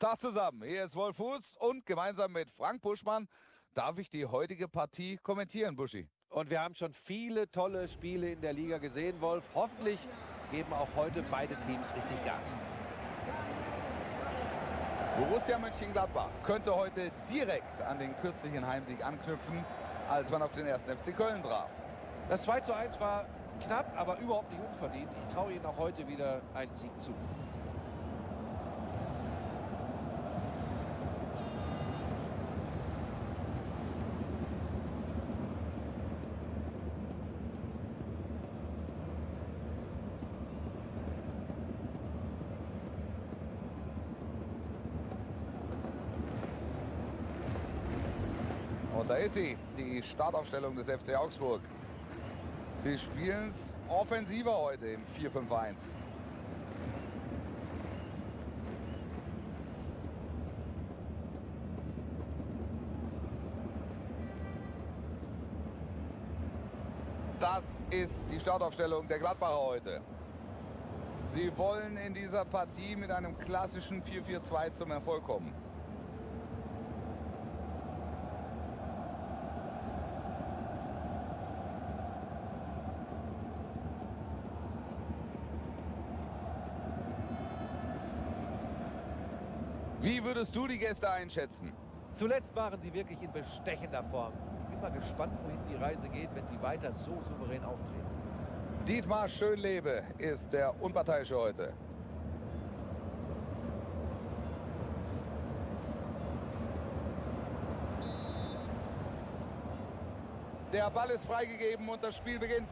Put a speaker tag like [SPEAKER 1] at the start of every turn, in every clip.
[SPEAKER 1] Tag zusammen, hier ist Wolf Fuß und gemeinsam mit Frank Buschmann darf ich die heutige Partie kommentieren, Buschi.
[SPEAKER 2] Und wir haben schon viele tolle Spiele in der Liga gesehen, Wolf. Hoffentlich geben auch heute beide Teams richtig Gas.
[SPEAKER 1] Borussia Mönchengladbach könnte heute direkt an den kürzlichen Heimsieg anknüpfen, als man auf den ersten FC Köln traf.
[SPEAKER 2] Das 2 zu 1 war knapp, aber überhaupt nicht unverdient. Ich traue Ihnen auch heute wieder einen Sieg zu.
[SPEAKER 1] Und da ist sie, die Startaufstellung des FC Augsburg. Sie spielen es offensiver heute im 4-5-1. Das ist die Startaufstellung der Gladbacher heute. Sie wollen in dieser Partie mit einem klassischen 4-4-2 zum Erfolg kommen. Wie würdest du die Gäste einschätzen?
[SPEAKER 2] Zuletzt waren sie wirklich in bestechender Form. Ich bin mal gespannt, wohin die Reise geht, wenn sie weiter so souverän auftreten.
[SPEAKER 1] Dietmar Schönlebe ist der Unparteiische heute. Der Ball ist freigegeben und das Spiel beginnt.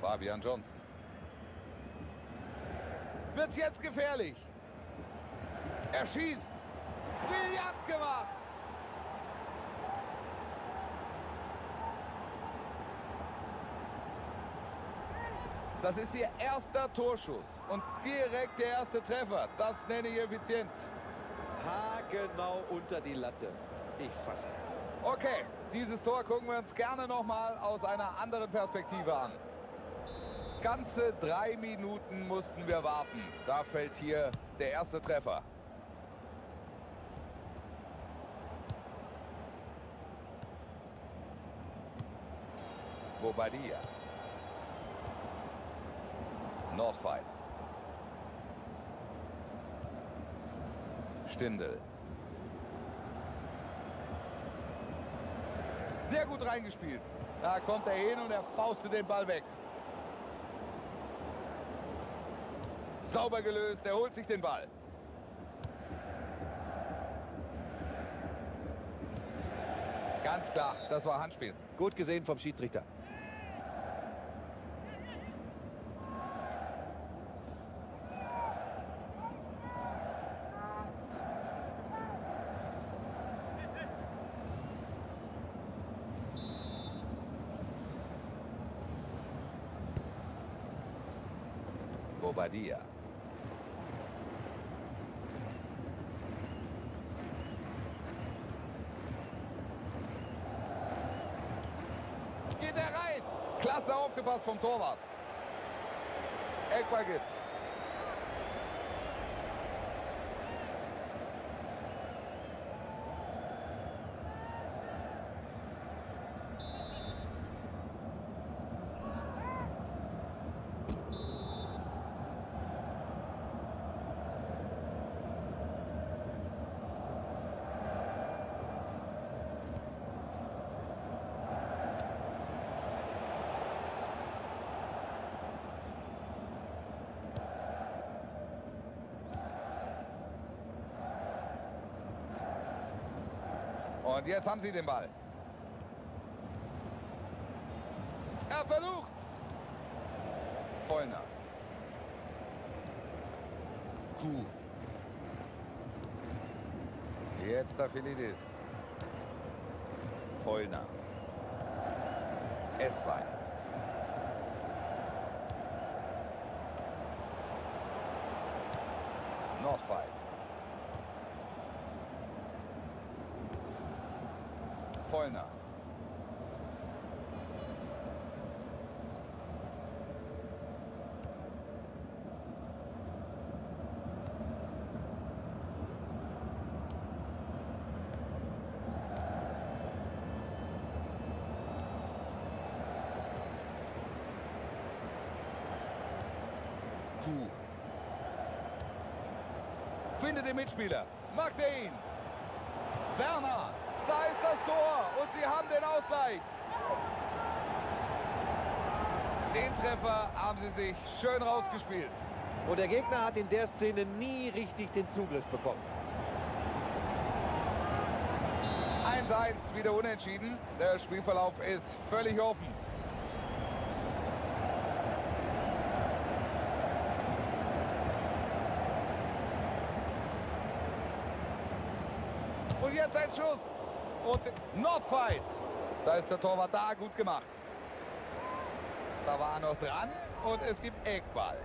[SPEAKER 1] Fabian Johnson. Wird's jetzt gefährlich? Er schießt. Brillant gemacht. Das ist ihr erster Torschuss und direkt der erste Treffer. Das nenne ich effizient.
[SPEAKER 2] Haargenau unter die Latte. Ich fasse es nicht.
[SPEAKER 1] Okay, dieses Tor gucken wir uns gerne noch mal aus einer anderen Perspektive an. Ganze drei Minuten mussten wir warten. Da fällt hier der erste Treffer. Bobadilla. Nordfight. Stindel. Sehr gut reingespielt. Da kommt er hin und er faustet den Ball weg. Sauber gelöst, er holt sich den Ball. Ganz klar, das war Handspiel.
[SPEAKER 2] Gut gesehen vom Schiedsrichter.
[SPEAKER 1] Bobadilla. Geht er rein. Aufgepasst vom Torwart. Eckball gibt's. Und jetzt haben sie den Ball. Er versucht's. Vollner. Kuh. Jetzt Staphylides. Vollner. Esswein. Nordfight. Vollner. Findet den Mitspieler, Mag den. Werner, da ist das Tor. Und sie haben den Ausgleich. Den Treffer haben sie sich schön rausgespielt.
[SPEAKER 2] Und der Gegner hat in der Szene nie richtig den Zugriff bekommen.
[SPEAKER 1] 1-1 wieder unentschieden. Der Spielverlauf ist völlig offen. Und jetzt ein Schuss. Und Nordfight. Da ist der Torwart da, gut gemacht. Da war er noch dran und es gibt Eckball.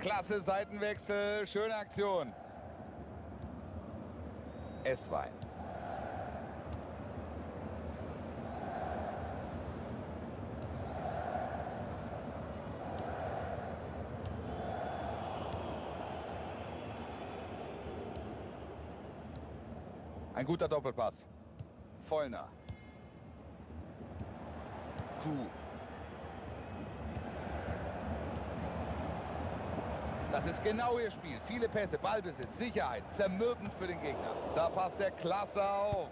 [SPEAKER 1] Klasse Seitenwechsel, schöne Aktion. Esswein. Ein guter Doppelpass. Vollner. Kuh. Das ist genau ihr Spiel. Viele Pässe, Ballbesitz, Sicherheit, zermürbend für den Gegner. Da passt der klasse auf.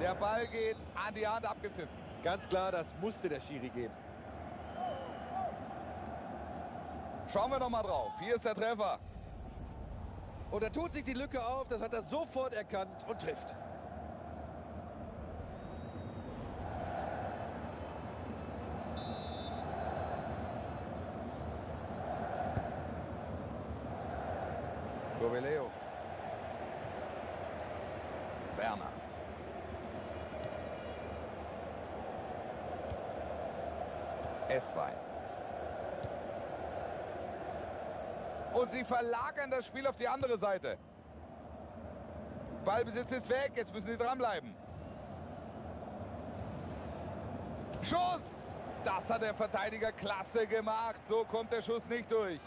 [SPEAKER 1] Der Ball geht an die Hand abgepfiffen.
[SPEAKER 2] Ganz klar, das musste der Schiri geben.
[SPEAKER 1] Schauen wir noch mal drauf. Hier ist der Treffer.
[SPEAKER 2] Und da tut sich die Lücke auf, das hat er sofort erkannt und trifft.
[SPEAKER 1] Goveleo. Werner. Esswein. Und sie verlagern das Spiel auf die andere Seite. Ballbesitz ist weg, jetzt müssen sie dranbleiben. Schuss! Das hat der Verteidiger klasse gemacht. So kommt der Schuss nicht durch.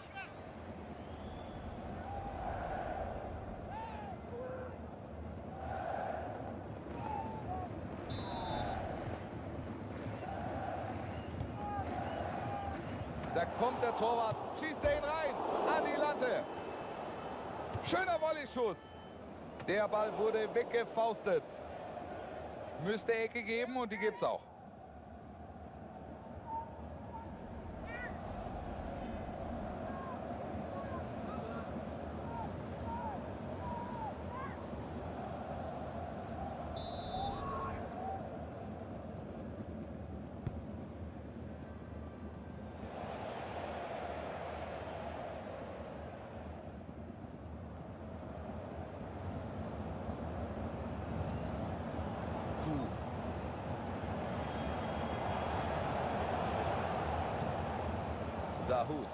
[SPEAKER 1] Da kommt der Torwart, schießt er ihn rein, an die Latte. Schöner Volleyschuss. Der Ball wurde weggefaustet. Müsste Ecke geben und die gibt's auch. Dahut.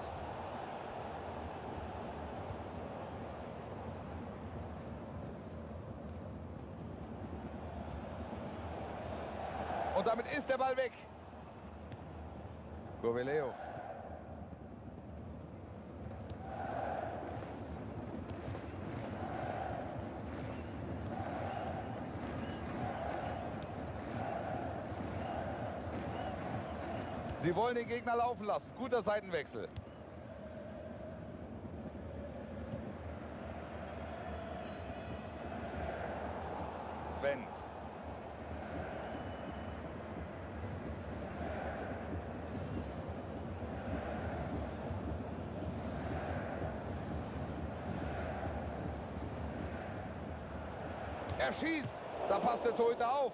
[SPEAKER 1] Und damit ist der Ball weg. Goveleo. Sie wollen den Gegner laufen lassen. Guter Seitenwechsel. Wendt. Er schießt. Da passt der Torhüter auf.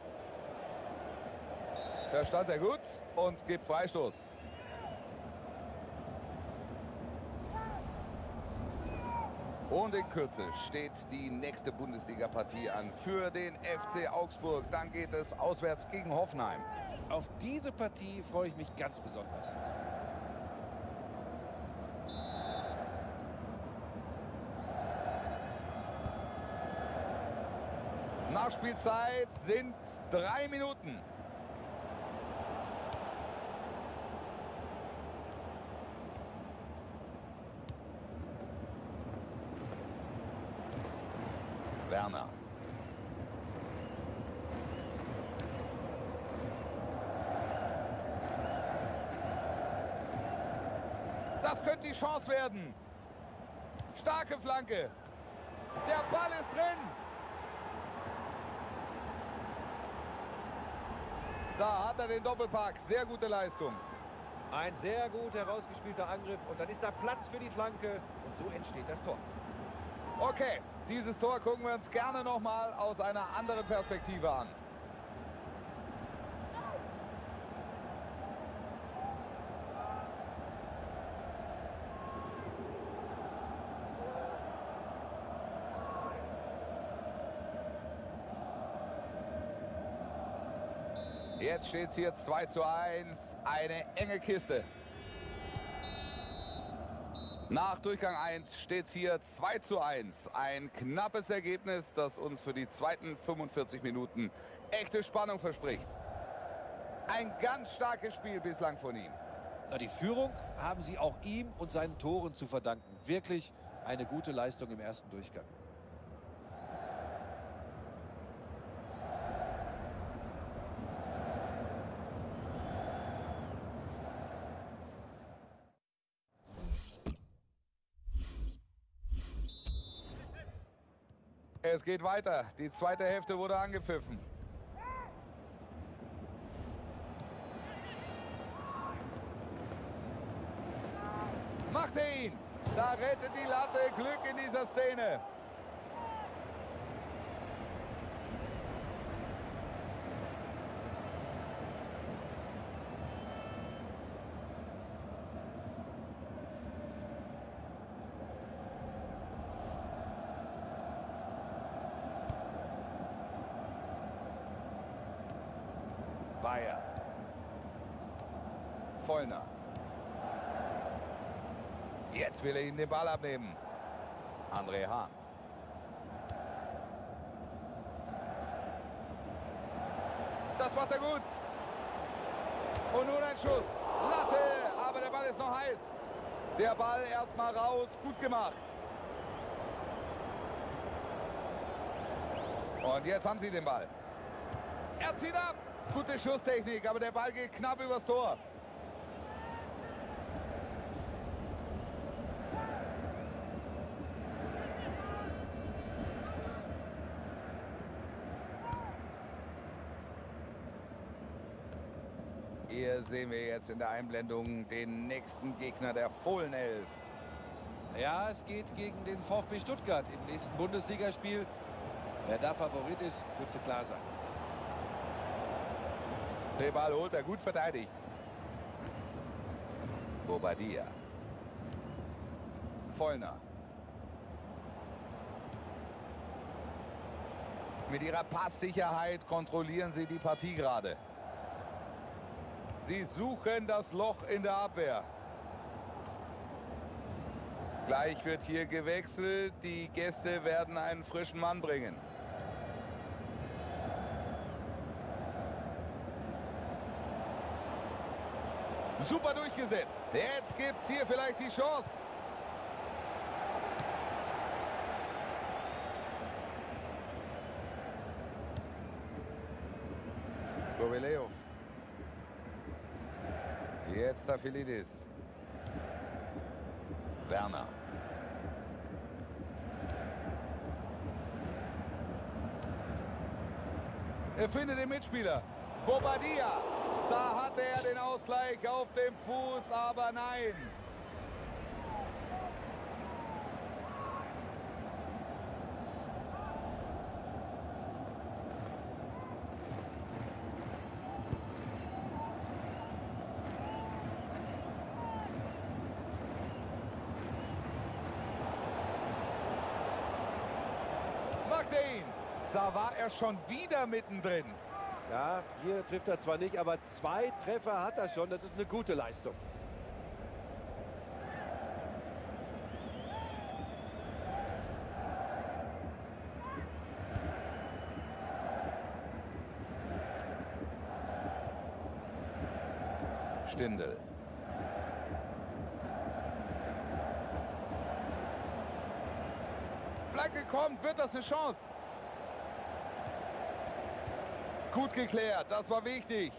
[SPEAKER 1] Da stand er gut und gibt Freistoß. Und in Kürze steht die nächste Bundesliga-Partie an für den FC Augsburg. Dann geht es auswärts gegen Hoffenheim.
[SPEAKER 2] Auf diese Partie freue ich mich ganz besonders.
[SPEAKER 1] Nachspielzeit sind drei Minuten. Werner. Das könnte die Chance werden. Starke Flanke. Der Ball ist drin. Da hat er den Doppelpack. Sehr gute Leistung.
[SPEAKER 2] Ein sehr gut herausgespielter Angriff und dann ist da Platz für die Flanke und so entsteht das Tor.
[SPEAKER 1] Okay, dieses Tor gucken wir uns gerne nochmal aus einer anderen Perspektive an. Jetzt steht es hier 2 zu 1. Eine enge Kiste. Nach Durchgang 1 steht es hier 2 zu 1. Ein knappes Ergebnis, das uns für die zweiten 45 Minuten echte Spannung verspricht. Ein ganz starkes Spiel bislang von ihm.
[SPEAKER 2] Na, die Führung haben sie auch ihm und seinen Toren zu verdanken. Wirklich eine gute Leistung im ersten Durchgang.
[SPEAKER 1] Es geht weiter. Die zweite Hälfte wurde angepfiffen. Macht er ihn. Da rettet die Latte. Glück in dieser Szene. Bayer. Vollner. Jetzt will er ihm den Ball abnehmen. André Hahn. Das macht er gut. Und nun ein Schuss. Latte, aber der Ball ist noch heiß. Der Ball erstmal raus, gut gemacht. Und jetzt haben sie den Ball. Er zieht ab. Gute Schusstechnik, aber der Ball geht knapp übers Tor. Hier sehen wir jetzt in der Einblendung den nächsten Gegner der Fohlenelf.
[SPEAKER 2] Ja, es geht gegen den VfB Stuttgart im nächsten Bundesligaspiel. Wer da Favorit ist, dürfte klar sein.
[SPEAKER 1] Den Ball holt er gut verteidigt. Bobadilla. Vollner. Mit ihrer Passsicherheit kontrollieren sie die Partie gerade. Sie suchen das Loch in der Abwehr. Gleich wird hier gewechselt. Die Gäste werden einen frischen Mann bringen. Super durchgesetzt. Jetzt gibt es hier vielleicht die Chance. Goveleo. Jetzt Tafilidis. Werner. Er findet den Mitspieler. Bobadilla. Da hatte er den Ausgleich auf dem Fuß, aber nein. Da war er schon wieder mittendrin.
[SPEAKER 2] Ja, hier trifft er zwar nicht, aber zwei Treffer hat er schon. Das ist eine gute Leistung.
[SPEAKER 1] Stindel. Flanke kommt, wird das eine Chance? Gut geklärt, das war wichtig.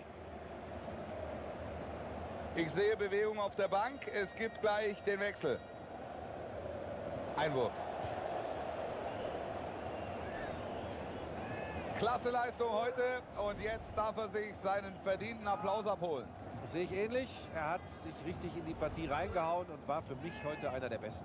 [SPEAKER 1] Ich sehe Bewegung auf der Bank. Es gibt gleich den Wechsel. Einwurf. Klasse Leistung heute und jetzt darf er sich seinen verdienten Applaus abholen.
[SPEAKER 2] Das sehe ich ähnlich. Er hat sich richtig in die Partie reingehauen und war für mich heute einer der Besten.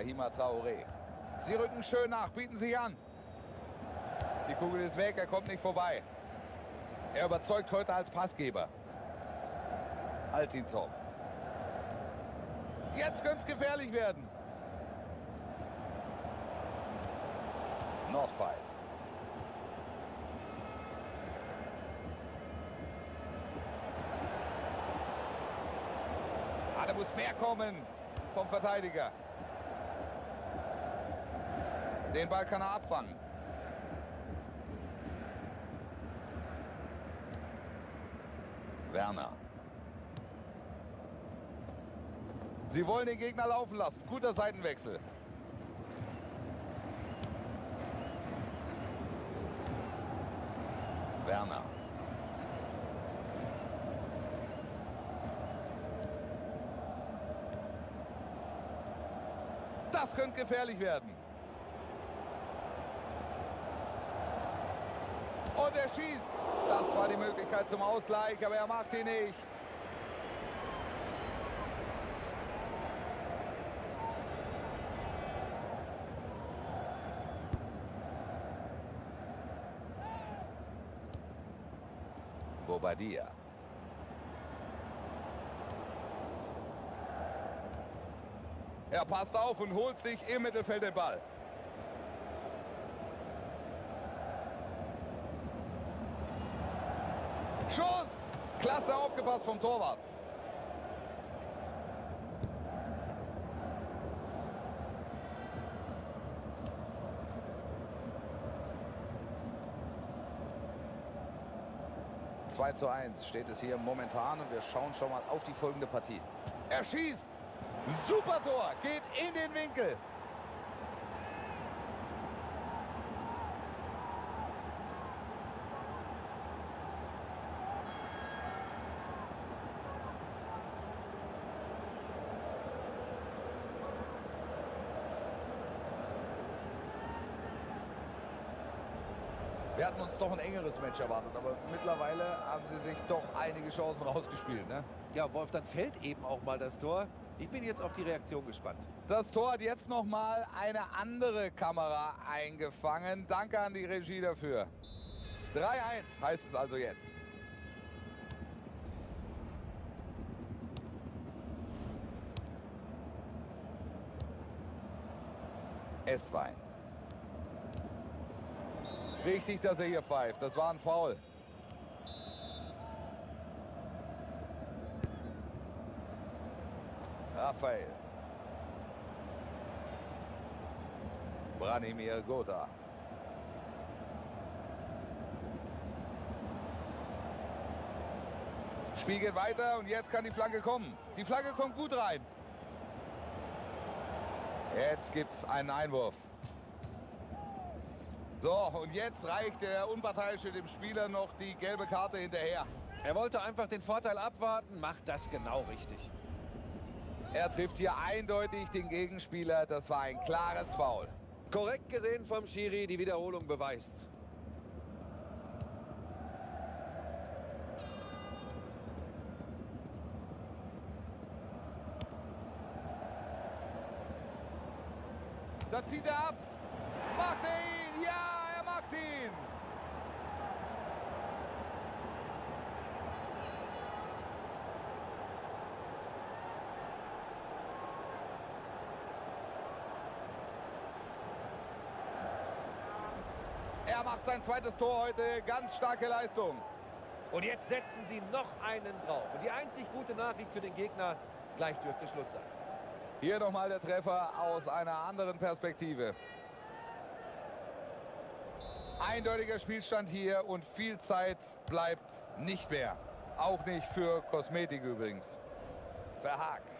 [SPEAKER 1] Ibrahima Traoré. Sie rücken schön nach, bieten sich an. Die Kugel ist weg, er kommt nicht vorbei. Er überzeugt heute als Passgeber. Altintop. Jetzt könnte es gefährlich werden. Nordfight. Ah, da muss mehr kommen vom Verteidiger. Den Ball kann er abfangen. Werner. Sie wollen den Gegner laufen lassen. Guter Seitenwechsel. Werner. Das könnte gefährlich werden. Und er schießt. Das war die Möglichkeit zum Ausgleich, aber er macht ihn nicht. Bobadilla. Er passt auf und holt sich im Mittelfeld den Ball. Schuss! Klasse aufgepasst vom Torwart. Zwei zu 1 steht es hier momentan und wir schauen schon mal auf die folgende Partie. Er schießt! Super Tor! Geht in den Winkel! Wir hatten uns doch ein engeres Match erwartet, aber mittlerweile haben sie sich doch einige Chancen rausgespielt. Ne?
[SPEAKER 2] Ja, Wolf, dann fällt eben auch mal das Tor. Ich bin jetzt auf die Reaktion gespannt.
[SPEAKER 1] Das Tor hat jetzt noch mal eine andere Kamera eingefangen. Danke an die Regie dafür. 3-1 heißt es also jetzt. Esswein. Richtig, dass er hier pfeift. Das war ein Foul. Raphael. Branimir Gotha. Spiel geht weiter und jetzt kann die Flanke kommen. Die Flanke kommt gut rein. Jetzt gibt es einen Einwurf. So, und jetzt reicht der Unparteiische dem Spieler noch die gelbe Karte hinterher.
[SPEAKER 2] Er wollte einfach den Vorteil abwarten, macht das genau richtig.
[SPEAKER 1] Er trifft hier eindeutig den Gegenspieler. Das war ein klares Foul.
[SPEAKER 2] Korrekt gesehen vom Schiri, die Wiederholung beweist's.
[SPEAKER 1] Da zieht er ab. Macht er ihn? Ja, er macht ihn. Er macht sein zweites Tor heute. Ganz starke Leistung.
[SPEAKER 2] Und jetzt setzen sie noch einen drauf. Und die einzig gute Nachricht für den Gegner, gleich dürfte Schluss sein.
[SPEAKER 1] Hier nochmal der Treffer aus einer anderen Perspektive. Eindeutiger Spielstand hier und viel Zeit bleibt nicht mehr. Auch nicht für Kosmetik übrigens. Verhakt.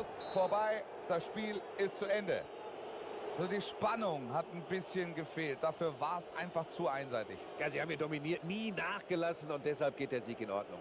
[SPEAKER 1] aus, vorbei, das Spiel ist zu Ende. So die Spannung hat ein bisschen gefehlt. Dafür war es einfach zu einseitig.
[SPEAKER 2] Ja, sie haben hier dominiert, nie nachgelassen und deshalb geht der Sieg in Ordnung.